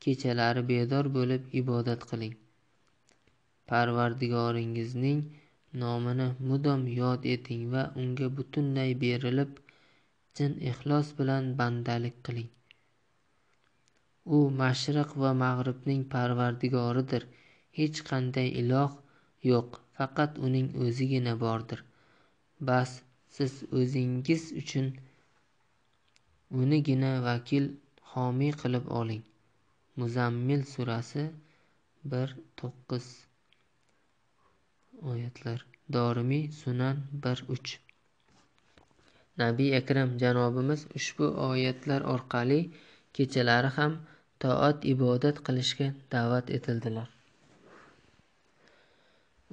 Speaker 1: kechalari bedor bo'lib ibodat qiling. Parvardigoringizning nomini mudom yod eting va unga butunlay berilib chin ixlos bilan bandalik qiling. U mashriq va mag'ribning parvardigoridir. Hech qanday iloh yo'q faqat uning o'zigina bordir. Bas siz o'zingiz uchun unigina vakil homiy qilib oling. Muzammil surasi bir to'qqiz oyatlar. Dorimiy sunan bir uch. Nabiy akram janobimiz ushbu oyatlar orqali kechalari ham toat ibodat qilishga da'vat etildilar.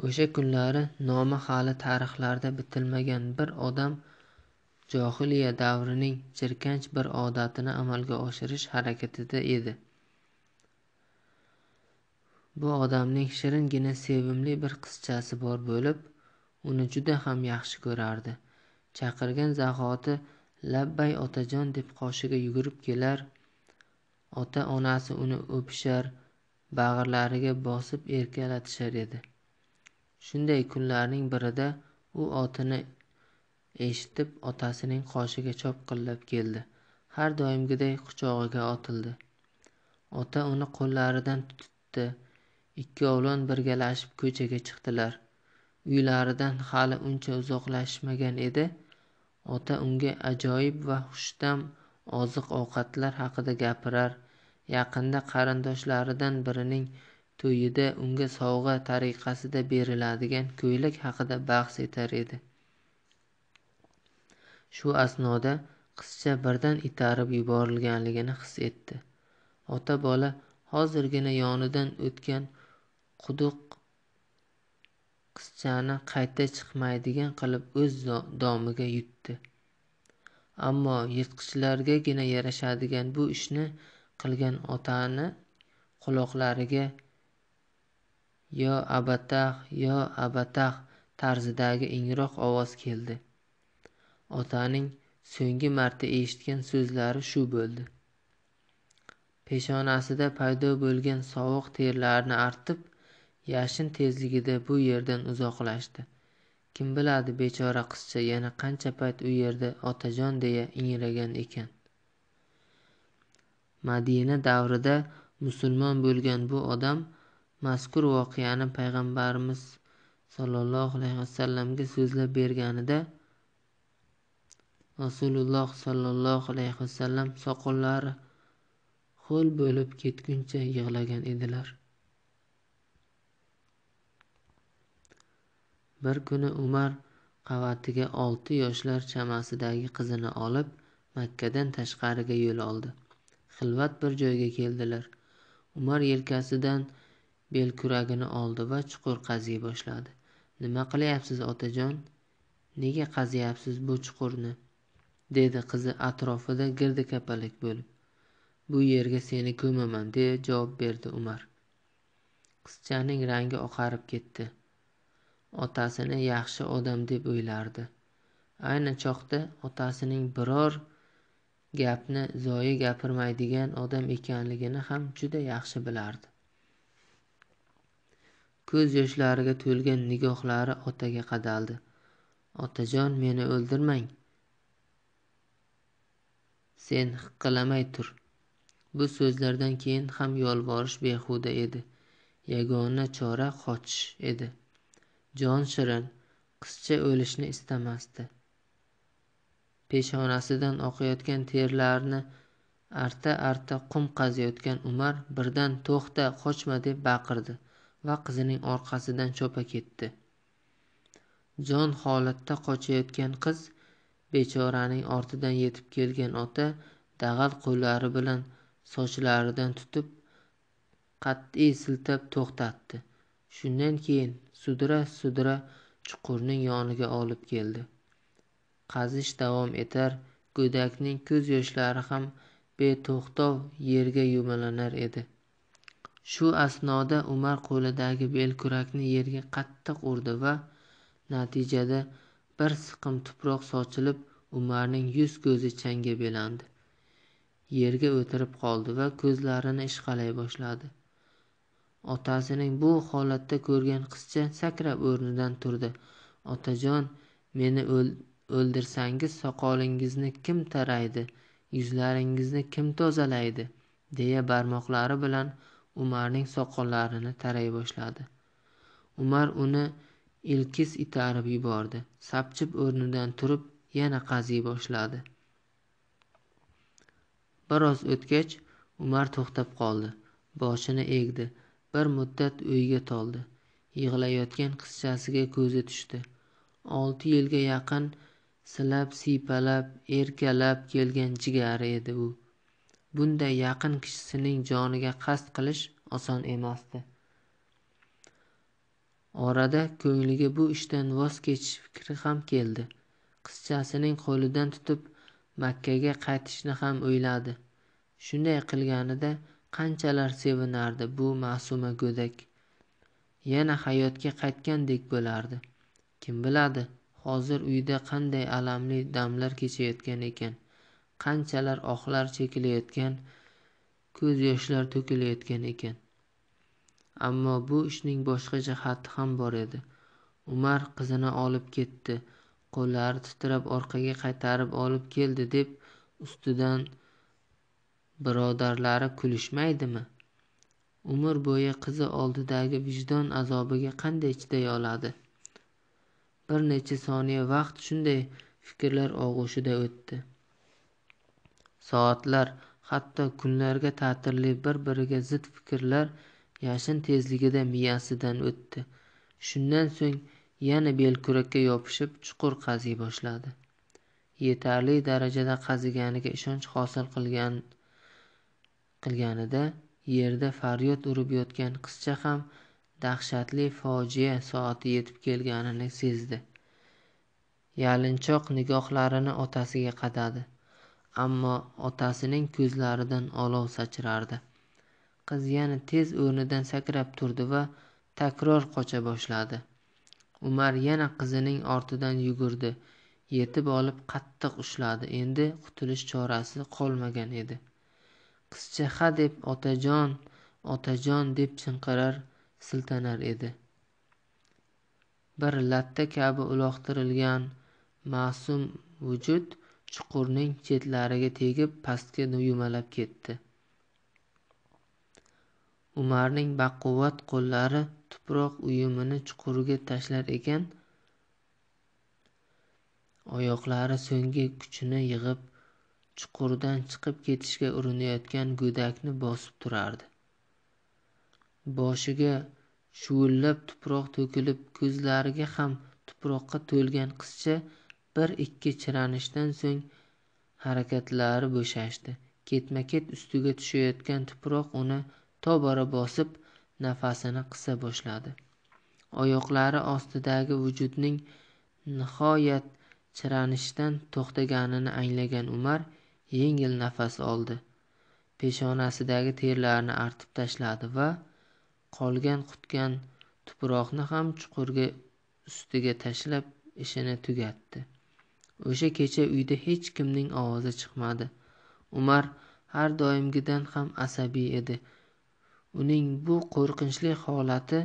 Speaker 1: O'sha kunlari nomi hali tarixlarda bitilmagan bir odam johiliya davrining jirkanch bir odatini amalga oshirish harakatida edi. Bu odamning shiringina sevimli bir qizchasi bor bo'lib uni juda ham yaxshi ko'rardi. Chaqirgan zahoti labbay otajon deb qoshiga yugurib kelar. Ota onasi uni o'pishar bag'irlariga bosib erkalatishar edi. Shunday kunlarning birida u otini eshitib otasining qoshiga chopqillab keldi. Har doimgiday quchog'iga otildi. Ota uni qo'llaridan tutdi. Ikkovlon birgalashib ko'chaga chiqdilar. Uylaridan hali uncha uzoqlashmagan edi. Ota unga ajoyib va xushta'm oziq ovqatlar haqida gapirar. Yaqinda qarindoshlaridan birining to'yida unga sovg'a tariqasida beriladigan ko'ylak haqida bahs etar edi. Shu asnoda qizcha birdan itarib yuborilganligini his etdi. Ota bola hozirgina yonidan o'tgan quduq qizchani qayta chiqmaydigan qilib o'z domiga yutdi. Ammo yirtqichlargagina yarashadigan bu ishni qilgan otani quloqlariga yo abatah yo abatah tarzidagi ingroq ovoz keldi. Otaning so'nggi marta eshitgan so'zlari shu bo'ldi. Peshonasida paydo bo'lgan sovuq terlarni artib yashin tezligida bu yerdan uzoqlashdi. Kim biladi bechora qizcha yana qancha payt u yerda otajon deya ingragan ekan. Madina davrida musulmon bo'lgan bu odam mazkur voqeani payg'ambarimiz sollallohu alayhi vasallamga so'zlab berganida rasululloh sollallohu alayhi vasallam soqollari ho'l bo'lib ketguncha yig'lagan edilar. Bir kuni umar qavatiga olti yoshlar chamasidagi qizini olib makkadan tashqariga yo'l oldi. Xilvat bir joyga keldilar. Umar yelkasidan belkuragini oldi va chuqur qaziy boshladi. Nima qilyapsiz otajon? Nega qaziyapsiz bu chuqurni? Dedi qizi atrofida girdikapalak bo'lib. Bu yerga seni ko'maman deya javob berdi umar. Qizchaning rangi oqarib ketdi. Otasini yaxshi odam deb o'ylardi. Ayni choqda otasining biror gapni zoyi gapirmaydigan odam ekanligini ham juda yaxshi bilardi. Ko'z yoshlariga to'lgan nigohlari otaga qadaldi. Otajon meni o'ldirmang. Sen hiqqilamay tur. Bu so'zlardan keyin ham yolvorish behuda edi. Yagona chora qochish edi. Jon shirin qizcha o'lishni istamasdi. Peshonasidan oqayotgan terlarni arta arta qum qaziyotgan umar birdan to'xta qochma deb baqirdi. Va qizining orqasidan chopa ketdi. Jon holatda qochayotgan qiz bechoraning ortidan yetib kelgan ota dag'al qo'llari bilan sochlaridan tutib qat'iy siltab to'xtatdi. Shundan keyin sudra sudra chuqurning yoniga olib keldi. Qazish davom etar go'dakning ko'z yoshlari ham beto'xtov yerga yumalanar edi. Shu asnoda umar qo'lidagi belkurakni yerga qattiq urdi va natijada bir siqim tuproq sochilib umarning yuz ko'zi changga belandi. Yerga o'tirib qoldi va ko'zlarini ishqalay boshladi. Otasining bu holatda ko'rgan qizcha sakrab o'rnidan turdi. Otajon meni o'ldirsangiz soqolingizni kim taraydi? Yuzlaringizni kim tozalaydi? deya barmoqlari bilan umarning soqollarini taray boshladi. Umar uni ilkis itarib yubordi. Sapchib o'rnidan turib yana qaziy boshladi. Biroz o'tgach umar to'xtab qoldi. Boshini egdi. Bir muddat o'yga toldi. Yig'layotgan qizchasiga ko'zi tushdi. Olti yilga yaqin silab siypalab erkalab kelgan jigari edi u. bunday yaqin kishisining joniga qasd qilish oson emasdi. Orada ko'ngliga bu ishdan voz kechish fikri ham keldi. Qizchasining qo'lidan tutib makkaga qaytishni ham o'yladi. Shunday qilganida qanchalar sevinardi bu ma'suma go'dak. Yana hayotga qaytgandek bo'lardi. Kim biladi hozir uyda qanday alamli damlar kechayotgan ekan. Qanchalar ohlar chekilayotgan ko'z yoshlar to'kilayotgan ekan. Ammo bu ishning boshqa jihati ham bor edi. Umar qizini olib ketdi qo'llari titrab orqaga qaytarib olib keldi deb ustidan birodarlari kulishmaydimi? Umr bo'yi qizi oldidagi vijdon azobiga qanday chiday oladi? Bir necha soniya vaqt shunday fikrlar og'ushida o'tdi. Soatlar hatto kunlarga ta'tirli bir biriga zid fikrlar yashin tezligida miyasidan o'tdi. Shundan so'ng yana belkurakka yopishib chuqur qaziy boshladi. Yetarli darajada qaziganiga ishonch hosil qilganida yerda faryod urib yotgan qizcha ham dahshatli fojia soati yetib kelganini sezdi. Yalinchoq nigohlarini otasiga qadadi. Ammo otasining ko'zlaridan olov sachrardi. Qiz yana tez o'rnidan sakrab turdi va takror qocha boshladi. Umar yana qizining ortidan yugurdi. Yetib olib qattiq ushladi. Endi qutulish chorasi qolmagan edi. Qizcha hadeb otajon otajon deb chinqirar siltanar edi. Bir latta kabi uloqtirilgan ma'sum vujud chuqurning chetlariga tegib pastga yumalab ketdi. Umarning baquvvat qo'llari tuproq uyumini chuqurga tashlar ekan oyoqlari so'nggi kuchini yig'ib chuqurdan chiqib ketishga urinayotgan go'dakni bosib turardi. Boshiga shuvillab tuproq to'kilib ko'zlariga ham tuproqqa to'lgan qizcha bir ikki chiranishdan so'ng harakatlari bo'shashdi. Ketma ket ustiga tushayotgan tuproq uni tobora bosib nafasini qisa boshladi. Oyoqlari ostidagi vujudning nihoyat chiranishdan to'xtaganini anglagan umar yengil nafas oldi. Peshonasidagi terlarini artib tashladi va qolgan qutgan tuproqni ham chuqurga ustiga tashlab ishini tugatdi. O'sha kecha uyda hech kimning ovozi chiqmadi. Umar har doimgidan ham asabiy edi. Uning bu qo'rqinchli holati